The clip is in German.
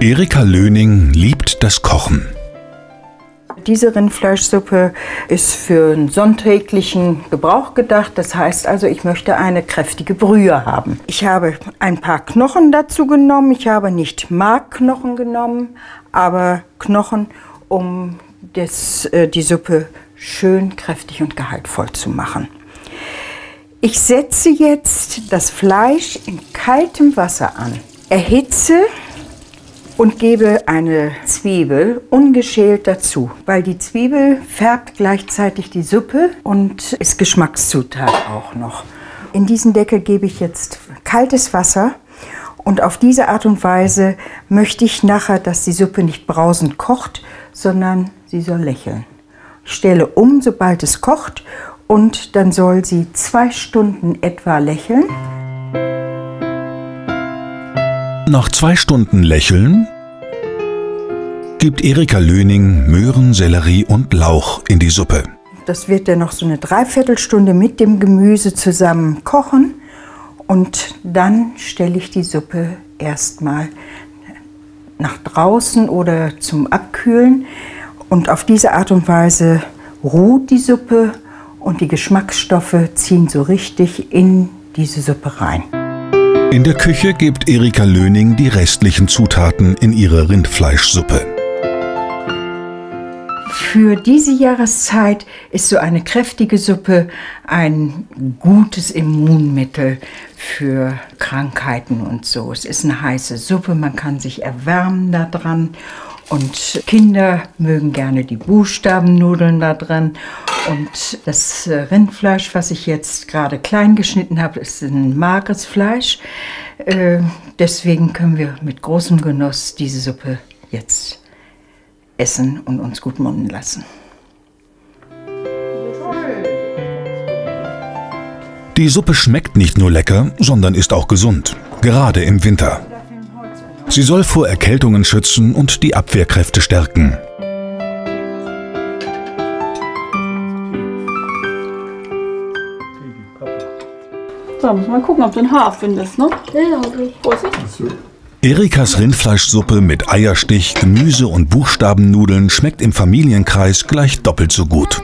Erika Löning liebt das Kochen. Diese Rindfleischsuppe ist für einen sonntäglichen Gebrauch gedacht. Das heißt also, ich möchte eine kräftige Brühe haben. Ich habe ein paar Knochen dazu genommen. Ich habe nicht Markknochen genommen, aber Knochen, um das, äh, die Suppe schön kräftig und gehaltvoll zu machen. Ich setze jetzt das Fleisch in kaltem Wasser an. Erhitze und gebe eine Zwiebel ungeschält dazu, weil die Zwiebel färbt gleichzeitig die Suppe und ist Geschmackszutat auch noch. In diesen Deckel gebe ich jetzt kaltes Wasser und auf diese Art und Weise möchte ich nachher, dass die Suppe nicht brausend kocht, sondern sie soll lächeln. Ich stelle um, sobald es kocht und dann soll sie zwei Stunden etwa lächeln. Nach zwei Stunden Lächeln gibt Erika Löning Möhren, Sellerie und Lauch in die Suppe. Das wird dann noch so eine Dreiviertelstunde mit dem Gemüse zusammen kochen. Und dann stelle ich die Suppe erstmal nach draußen oder zum Abkühlen. Und auf diese Art und Weise ruht die Suppe und die Geschmacksstoffe ziehen so richtig in diese Suppe rein. In der Küche gibt Erika Löning die restlichen Zutaten in ihre Rindfleischsuppe. Für diese Jahreszeit ist so eine kräftige Suppe ein gutes Immunmittel für Krankheiten und so. Es ist eine heiße Suppe, man kann sich erwärmen daran und Kinder mögen gerne die Buchstabennudeln da drin. Und das äh, Rindfleisch, was ich jetzt gerade klein geschnitten habe, ist ein mageres Fleisch. Äh, deswegen können wir mit großem Genuss diese Suppe jetzt essen und uns gut munden lassen. Die Suppe schmeckt nicht nur lecker, sondern ist auch gesund, gerade im Winter. Sie soll vor Erkältungen schützen und die Abwehrkräfte stärken. So, muss mal gucken, ob du ein Haar findest, ne? Ja, hab ich. Vorsicht. Erikas Rindfleischsuppe mit Eierstich, Gemüse und Buchstabennudeln schmeckt im Familienkreis gleich doppelt so gut.